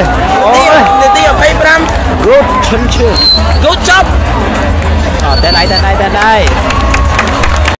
យអូយនាទី25រូបឈិនឈឿ Good job អត់តែដៃតែដៃតែដៃ